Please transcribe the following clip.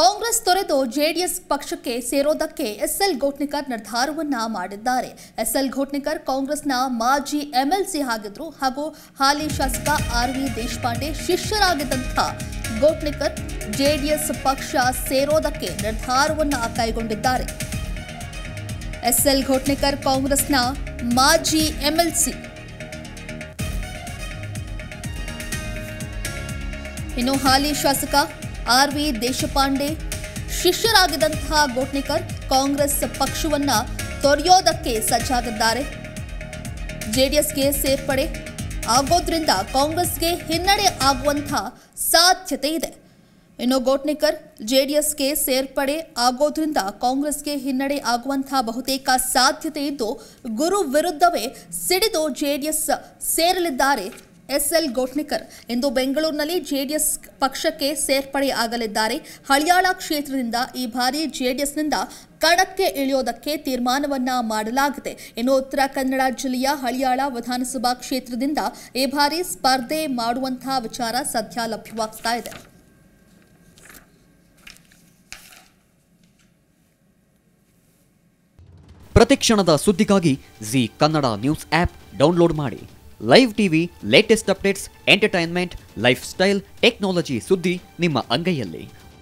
ಕಾಂಗ್ರೆಸ್ ತೊರೆದು ಜೆಡಿಎಸ್ ಪಕ್ಷಕ್ಕೆ ಸೇರೋದಕ್ಕೆ ಎಸ್ಎಲ್ ಘೋಟ್ನಿಕರ್ ನಿರ್ಧಾರವನ್ನ ಮಾಡಿದ್ದಾರೆ. ಎಸ್ಎಲ್ ಘೋಟ್ನಿಕರ್ ಕಾಂಗ್ರೆಸ್ನ ಮಾಜಿ ಎಂಎಲ್ಸಿ ಆಗಿದ್ರು ಹಾಗೂ ಹಾಲಿ ಶಾಸಕ ಆರ್ ವಿ ದೇಶಪಾಂಡೆ ಶಿಷ್ಯರಾಗಿದ್ದಂಥ ಘೋಟ್ನಿಕರ್ ಜೆಡಿಎಸ್ ಪಕ್ಷ ಸೇರೋದಕ್ಕೆ ನಿರ್ಧಾರವನ್ನ ಕೈಗೊಂಡಿದ್ದಾರೆ. ಎಸ್ಎಲ್ ಘೋಟ್ನಿಕರ್ ಕಾಂಗ್ರೆಸ್ನ ಮಾಜಿ ಎಂಎಲ್ಸಿ. ಇನ್ನು ಹಾಲಿ ಶಾಸಕ ಆರ್ ವಿ ದೇಶಪಾಂಡೆ ಶಿಷ್ಯರಾಗಿದ್ದಂತಹ ಗೋಟ್ನಿಕರ್ ಕಾಂಗ್ರೆಸ್ ಪಕ್ಷವನ್ನ ತೊರೆಯೋದಕ್ಕೆ ಸಜ್ಜಾಗಿದ್ದಾರೆ. ಜೆಡಿಎಸ್ಗೆ ಸೇರ್ಪಡೆ ಆಗೋದ್ರಿಂದ ಕಾಂಗ್ರೆಸ್ಗೆ ಹಿನ್ನಡೆ ಆಗುವಂಥ ಸಾಧ್ಯತೆ ಇದೆ. ಇನ್ನು ಗೋಟ್ನಿಕರ್ ಜೆಡಿಎಸ್ಗೆ ಸೇರ್ಪಡೆ ಆಗೋದ್ರಿಂದ ಕಾಂಗ್ರೆಸ್ಗೆ ಹಿನ್ನಡೆ ಆಗುವಂತಹ ಬಹುತೇಕ ಸಾಧ್ಯತೆ ಇದ್ದು, ಗುರು ವಿರುದ್ಧವೇ ಸಿಡಿದು ಜೆಡಿಎಸ್ ಸೇರಲಿದ್ದಾರೆ. ಎಸ್ಎಲ್ ಗೋಟ್ನಿಕರ್ ಇಂದು ಬೆಂಗಳೂರಿನಲ್ಲಿ ಜೆಡಿಎಸ್ ಪಕ್ಷಕ್ಕೆ ಸೇರ್ಪಡೆ ಆಗಲಿದ್ದಾರೆ ಹಳಿಯಾಳ ಕ್ಷೇತ್ರದಿಂದ ಈ ಬಾರಿ ಜೆಡಿಎಸ್ನಿಂದ ಕಣಕ್ಕೆ ಇಳಿಯೋದಕ್ಕೆ ತೀರ್ಮಾನವನ್ನ ಮಾಡಲಾಗಿದೆ. ಇನ್ನು ಉತ್ತರ ಕನ್ನಡ ಜಿಲ್ಲೆಯ ಹಳಿಯಾಳ ವಿಧಾನಸಭಾ ಕ್ಷೇತ್ರದಿಂದ ಈ ಬಾರಿ ಸ್ಪರ್ಧೆ ಮಾಡುವಂತಹ ವಿಚಾರ ಸದ್ಯ ಲಭ್ಯವಾಗ್ತಾ ಇದೆ. ಪ್ರತಿಕ್ಷಣದ ಸುದ್ದಿಗಾಗಿ Zee Kannada news app download ಮಾಡಿ. Live TV latest updates entertainment lifestyle technology ಸುದ್ದಿ ನಿಮ್ಮ ಅಂಗೈಯಲ್ಲಿ.